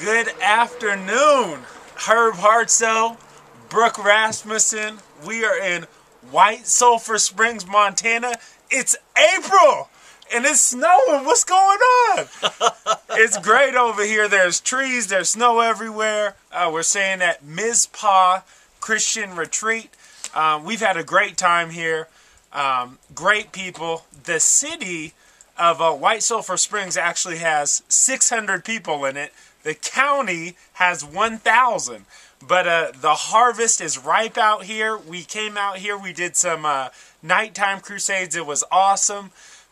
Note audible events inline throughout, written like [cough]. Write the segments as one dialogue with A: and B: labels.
A: Good afternoon, Herb Hartzell, Brook Rasmussen. We are in White Sulphur Springs, Montana. It's April and it's snowing. What's going on? [laughs] it's great over here. There's trees, there's snow everywhere. Uh, we're staying at Mizpah Christian Retreat. Um, we've had a great time here. Um, great people. The city of uh, White Sulphur Springs actually has 600 people in it. The county has 1,000. But uh, the harvest is ripe out here. We came out here. We did some uh, nighttime crusades. It was awesome.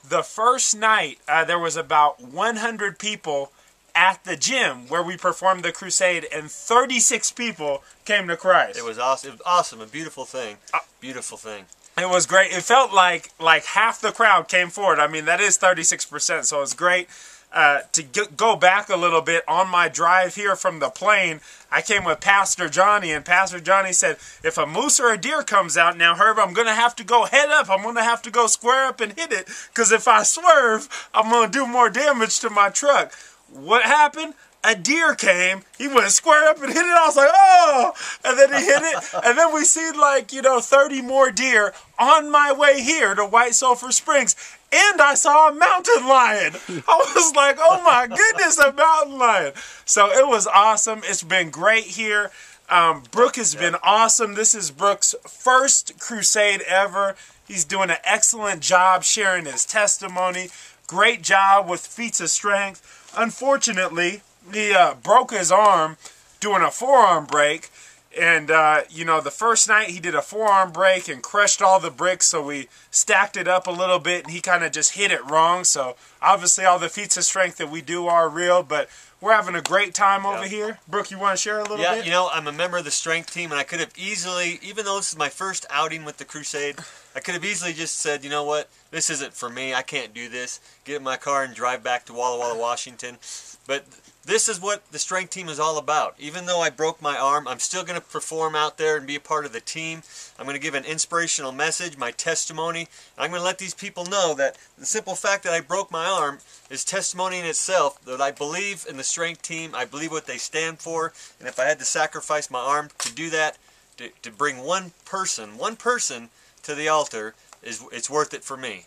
A: The first night, uh, there was about 100 people at the gym where we performed the crusade, and 36 people came to Christ.
B: It was awesome. It was awesome. A beautiful thing.
A: Uh,
B: beautiful thing.
A: It was great. It felt like like half the crowd came forward. I mean, that is 36%, so it was great. Uh, to go back a little bit on my drive here from the plane, I came with Pastor Johnny, and Pastor Johnny said, if a moose or a deer comes out now, Herb, I'm going to have to go head up. I'm going to have to go square up and hit it, because if I swerve, I'm going to do more damage to my truck. What happened? a deer came, he went square up and hit it. I was like, oh! And then he hit it. [laughs] And then we see like, you know, 30 more deer on my way here to White Sulphur Springs. And I saw a mountain lion. I was like, oh my goodness, a mountain lion. So it was awesome. It's been great here. Um, Brook has been awesome. This is Brook's first crusade ever. He's doing an excellent job sharing his testimony. Great job with feats of strength. Unfortunately, he uh, broke his arm doing a forearm break. And, uh, you know, the first night he did a forearm break and crushed all the bricks, so we stacked it up a little bit, and he kind of just hit it wrong. So, obviously, all the feats of strength that we do are real, but we're having a great time over here. Brook, you want to share a little
B: yeah,
A: bit?
B: Yeah, you know, I'm a member of the strength team, and I could have easily, even though this is my first outing with the Crusade, I could have easily just said, you know what, this isn't for me. I can't do this. Get in my car and drive back to Walla Walla, Washington. But this is what the strength team is all about. Even though I broke my arm, I'm still going to perform out there and be a part of the team. I'm going to give an inspirational message, my testimony. I'm going to let these people know that the simple fact that I broke my arm is testimony in itself that I believe in the strength team. I believe what they stand for. And if I had to sacrifice my arm to do that, to, to bring one person, one person to the altar, is it's worth it for me.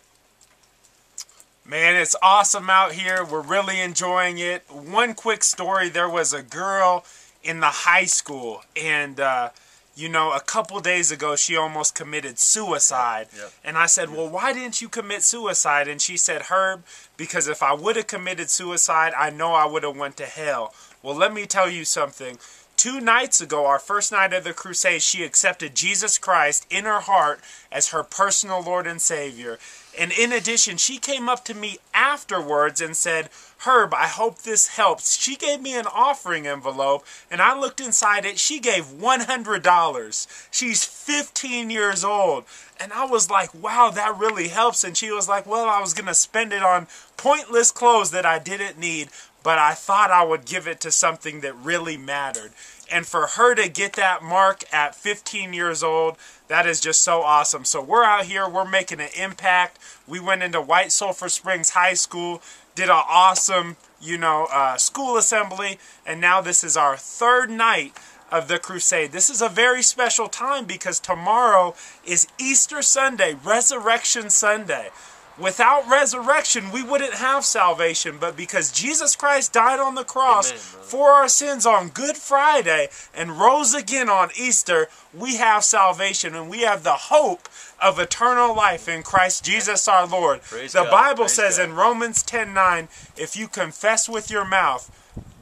A: Man, it's awesome out here. We're really enjoying it. One quick story there was a girl in the high school, and, uh, you know, a couple days ago, she almost committed suicide. Yep. And I said, Well, why didn't you commit suicide? And she said, Herb, because if I would have committed suicide, I know I would have went to hell. Well, let me tell you something two nights ago, our first night of the crusade, she accepted Jesus Christ in her heart as her personal Lord and Savior. And in addition, she came up to me afterwards and said, Herb, I hope this helps. She gave me an offering envelope, and I looked inside it. She gave $100. She's 15 years old. And I was like, wow, that really helps. And she was like, well, I was going to spend it on pointless clothes that I didn't need, but I thought I would give it to something that really mattered. And for her to get that mark at 15 years old, that is just so awesome. So we're out here, we're making an impact. We went into White Sulphur Springs High School, did an awesome, you know, uh, school assembly, and now this is our third night of the crusade. This is a very special time because tomorrow is Easter Sunday, Resurrection Sunday. Without resurrection, we wouldn't have salvation. But because Jesus Christ died on the cross Amen, for our sins on Good Friday and rose again on Easter, we have salvation and we have the hope of eternal life in Christ Jesus our Lord. Praise the God, Bible says God. in Romans 10 9, if you confess with your mouth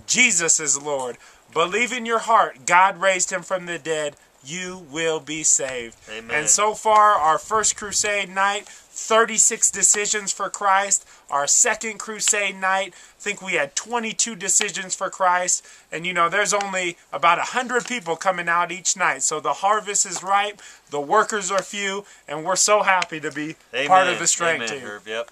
A: Jesus is Lord, believe in your heart God raised him from the dead, you will be saved. Amen. And so far, our first crusade night, 36 decisions for Christ. Our second crusade night, I think we had 22 decisions for Christ. And you know, there's only about 100 people coming out each night. So the harvest is ripe, the workers are few, and we're so happy to be Amen. part of the strength
B: Amen,
A: team.
B: Herb. Yep.